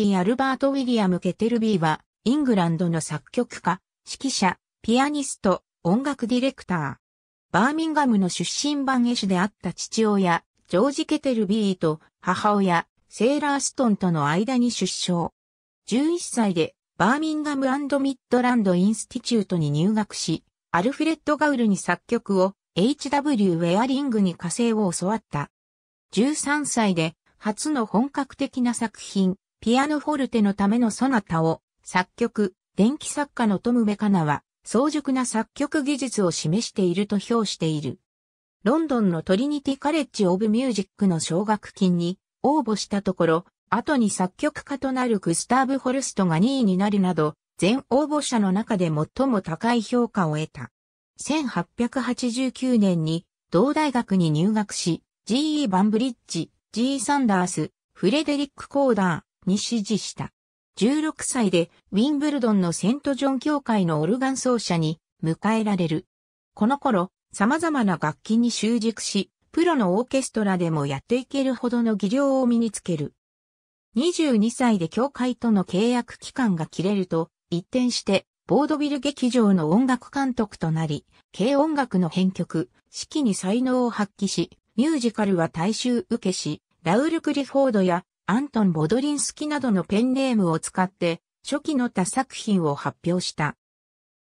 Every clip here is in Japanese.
T. アルバート・ウィリアム・ケテルビーは、イングランドの作曲家、指揮者、ピアニスト、音楽ディレクター。バーミンガムの出身版絵師であった父親、ジョージ・ケテルビーと母親、セーラ・アストンとの間に出生。11歳でバーミンガムミッドランド・インスティチュートに入学し、アルフレッド・ガウルに作曲を H.W. ウェアリングに和声を教わった。13歳で初の本格的な作品、ピアノフォルテのためのソナタを作曲、電気作家のトム・ベカナは早熟な作曲技術を示していると評している。ロンドンのトリニティカレッジ・オブ・ミュージックの奨学金に応募したところ、後に作曲家となるグスターブ・ホルストが2位になるなど、全応募者の中で最も高い評価を得た。1889年に同大学に入学し、G.E. バンブリッジ、G. サンダース、フレデリック・コーダーに指示した。16歳でウィンブルドンのセントジョン教会のオルガン奏者に迎えられる。この頃、様々な楽器に習熟し、プロのオーケストラでもやっていけるほどの技量を身につける。22歳で教会との契約期間が切れると、一転してボードビル劇場の音楽監督となり、軽音楽の編曲、指揮に才能を発揮し、ミュージカルは大衆受けし、ラウル・クリフォードやアントン・ボドリンスキなどのペンネームを使って初期の他作品を発表した。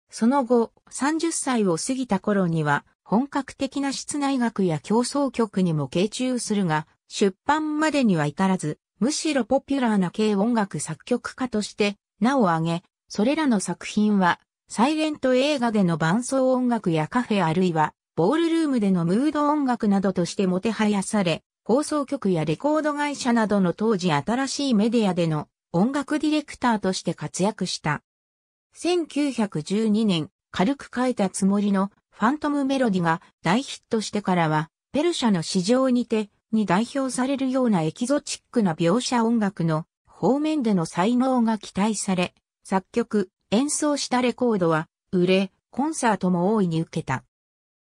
その後、30歳を過ぎた頃には本格的な室内楽や競争曲にも傾注するが、出版までには至らず、むしろポピュラーな軽音楽作曲家として名を挙げ、それらの作品は、サイレント映画での伴奏音楽やカフェあるいは、ボールルームでのムード音楽などとしてもてはやされ、放送局やレコード会社などの当時新しいメディアでの音楽ディレクターとして活躍した。1912年、軽く書いたつもりのファントムメロディが大ヒットしてからは、ペルシャの市場にて、に代表されるようなエキゾチックな描写音楽の方面での才能が期待され、作曲、演奏したレコードは、売れ、コンサートも大いに受けた。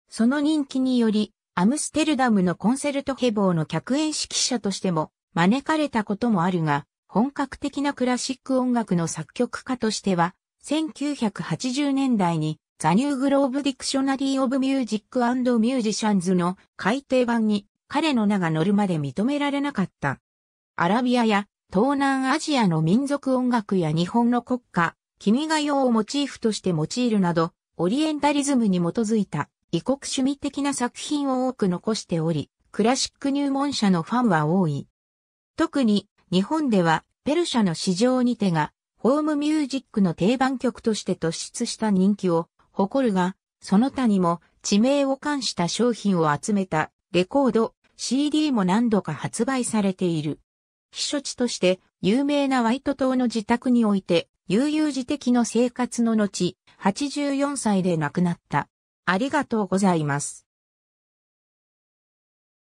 その人気により、アムステルダムのコンセルトヘボーの客演指揮者としても招かれたこともあるが、本格的なクラシック音楽の作曲家としては、1980年代に The New Grove Dictionary of Music Musicians の改訂版に彼の名が載るまで認められなかった。アラビアや東南アジアの民族音楽や日本の国歌、君が代をモチーフとして用いるなど、オリエンタリズムに基づいた異国趣味的な作品を多く残しており、クラシック入門者のファンは多い。特に日本ではペルシャの市場にてがホームミュージックの定番曲として突出した人気を誇るが、その他にも地名を冠した商品を集めたレコード、CD も何度か発売されている。避暑地として有名なワイト島の自宅において悠々自適の生活の後、84歳で亡くなった。ありがとうございます。